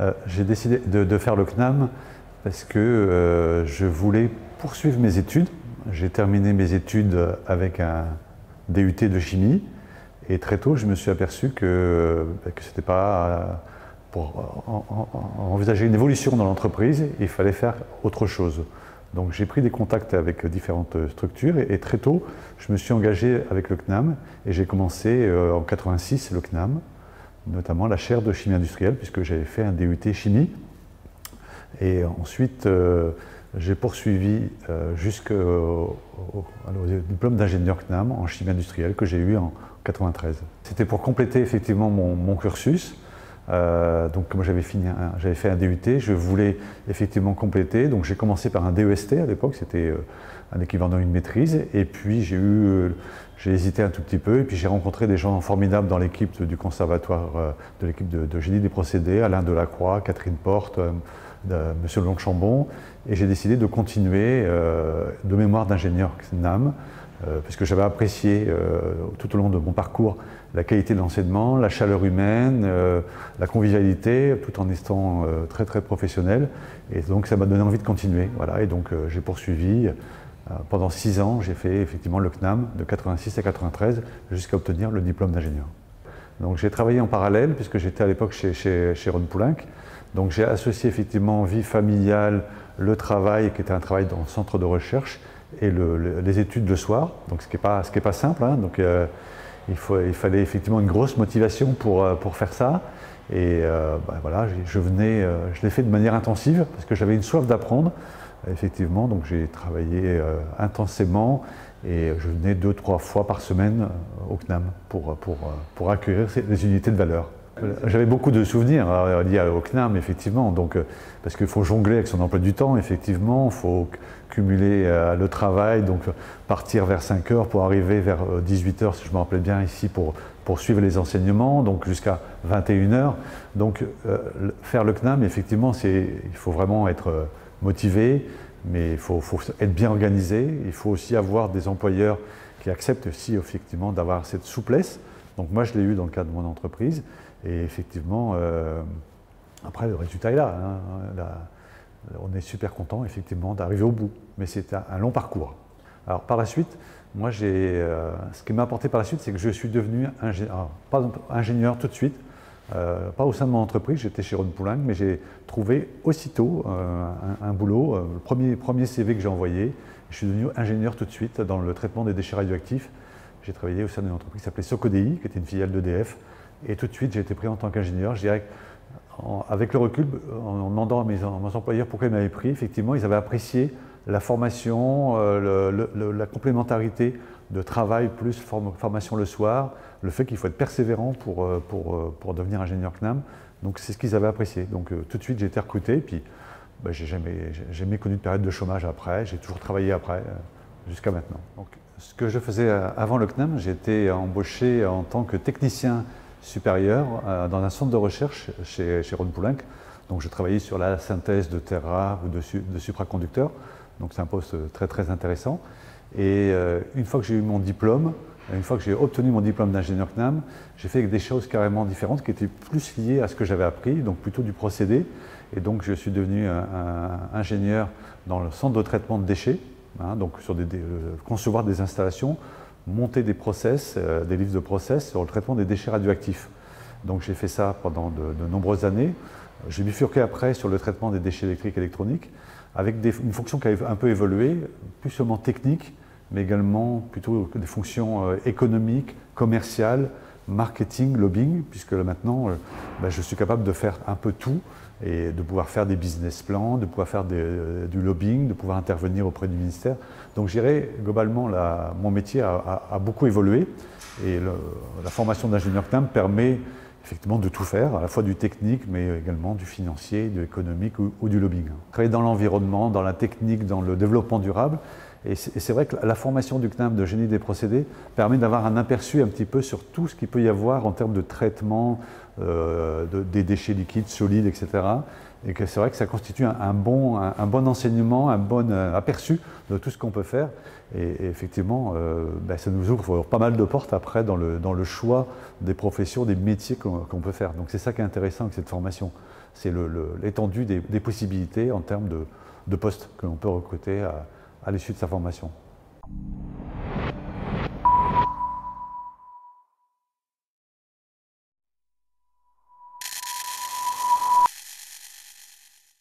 Euh, j'ai décidé de, faire le CNAM parce que euh, je voulais poursuivre mes études. J'ai terminé mes études avec un DUT de chimie et très tôt je me suis aperçu que, ce n'était pas pour envisager une évolution dans l'entreprise, il fallait faire autre chose. Donc j'ai pris des contacts avec différentes structures et, très tôt je me suis engagé avec le CNAM et j'ai commencé euh, en 86 le CNAM notamment la chaire de chimie industrielle, puisque j'avais fait un DUT chimie. Et ensuite, euh, j'ai poursuivi euh, jusqu'au diplôme d'ingénieur CNAM en chimie industrielle que j'ai eu en 93. C'était pour compléter effectivement mon, cursus. Euh, donc moi j'avais fini, j'avais fait un DUT, je voulais effectivement compléter. Donc j'ai commencé par un DEST à l'époque, c'était un équivalent d'une maîtrise. Et puis j'ai eu j'ai hésité un tout petit peu et puis j'ai rencontré des gens formidables dans l'équipe du conservatoire, euh, de l'équipe de, génie des procédés, Alain Delacroix, Catherine Porte. Euh, Monsieur Longchambon, et j'ai décidé de continuer euh, de mémoire d'ingénieur NAM, puisque j'avais apprécié tout au long de mon parcours la qualité de l'enseignement, la chaleur humaine, la convivialité, tout en étant très très professionnel, et donc ça m'a donné envie de continuer. Voilà, et donc j'ai poursuivi. Euh, pendant six ans, j'ai fait effectivement le CNAM de 86 à 93 jusqu'à obtenir le diplôme d'ingénieur. Donc j'ai travaillé en parallèle puisque j'étais à l'époque chez, chez, Ron Poulenc. Donc j'ai associé effectivement vie familiale, le travail qui était un travail dans le centre de recherche et les études le soir. Donc ce qui n'est pas, pas simple. Hein. Donc euh, il, fallait effectivement une grosse motivation pour, euh, pour faire ça. Et ben, voilà, je venais, je l'ai fait de manière intensive parce que j'avais une soif d'apprendre. Effectivement, donc j'ai travaillé euh, intensément et je venais deux, trois fois par semaine euh, au CNAM pour, pour, euh, pour accueillir les unités de valeur. J'avais beaucoup de souvenirs liés au CNAM, effectivement, donc, parce qu'il faut jongler avec son emploi du temps, effectivement, il faut cumuler le travail, donc partir vers 5 heures pour arriver vers 18 heures, si je me rappelais bien, ici pour, pour suivre les enseignements, donc jusqu'à 21 heures. Donc faire le CNAM, effectivement, il faut vraiment être motivé, mais il faut, être bien organisé. Il faut aussi avoir des employeurs qui acceptent aussi effectivement d'avoir cette souplesse. Donc moi, je l'ai eu dans le cadre de mon entreprise. Et effectivement, euh, après, le résultat est là, hein. On est super content, effectivement, d'arriver au bout. Mais c'est un, long parcours. Alors, par la suite, moi, j'ai, euh, ce qui m'a apporté par la suite, c'est que je suis devenu ingénieur, pas ingénieur tout de suite, euh, pas au sein de mon entreprise, j'étais chez Ron Poulenc, mais j'ai trouvé aussitôt un, boulot, le premier, premier CV que j'ai envoyé. Je suis devenu ingénieur tout de suite dans le traitement des déchets radioactifs. J'ai travaillé au sein d'une entreprise qui s'appelait Socodei, qui était une filiale d'EDF. Et tout de suite, j'ai été pris en tant qu'ingénieur. Je dirais avec le recul, en demandant à mes, employeurs pourquoi ils m'avaient pris, effectivement, ils avaient apprécié la formation, la complémentarité de travail plus formation le soir, le fait qu'il faut être persévérant pour, euh, pour, euh, pour devenir ingénieur CNAM. Donc c'est ce qu'ils avaient apprécié. Donc euh, tout de suite j'ai été recruté, puis bah, j'ai jamais, jamais connu de période de chômage après, j'ai toujours travaillé après, jusqu'à maintenant. Donc, ce que je faisais avant le CNAM, j'étais embauché en tant que technicien supérieur dans un centre de recherche chez, chez Ron Poulenc. Donc je travaillais sur la synthèse de terres rares ou de, supraconducteurs. Donc c'est un poste très très intéressant. Et euh, une fois que j'ai eu mon diplôme, une fois que j'ai obtenu mon diplôme d'ingénieur CNAM, j'ai fait des choses carrément différentes qui étaient plus liées à ce que j'avais appris, donc plutôt du procédé. Et donc je suis devenu ingénieur dans le centre de traitement de déchets, hein, donc sur des, euh, concevoir des installations, monter des process, euh, des livres de process sur le traitement des déchets radioactifs. Donc j'ai fait ça pendant de, nombreuses années. J'ai bifurqué après sur le traitement des déchets électriques et électroniques, avec une fonction qui a un peu évolué, plus seulement technique, mais également plutôt des fonctions euh, économiques, commerciales, marketing, lobbying, puisque maintenant, euh, bah, je suis capable de faire un peu tout et de pouvoir faire des business plans, de pouvoir faire euh, du lobbying, de pouvoir intervenir auprès du ministère. Donc j'irai globalement, mon métier a, beaucoup évolué et la formation d'ingénieur CNAM permet effectivement de tout faire, à la fois du technique, mais également du financier, du économique ou, ou du lobbying. Travailler dans l'environnement, dans la technique, dans le développement durable, et c'est vrai que la formation du CNAM de génie des procédés permet d'avoir un aperçu un petit peu sur tout ce qu'il peut y avoir en termes de traitement euh, des déchets liquides, solides, etc. Et c'est vrai que ça constitue un, bon, enseignement, un bon euh, aperçu de tout ce qu'on peut faire. Et, effectivement, euh, ben, ça nous ouvre pas mal de portes après dans le choix des professions, des métiers qu'on peut faire. Donc c'est ça qui est intéressant avec cette formation. c'est l'étendue des, possibilités en termes de, postes que l'on peut recruter à l'issue de sa formation.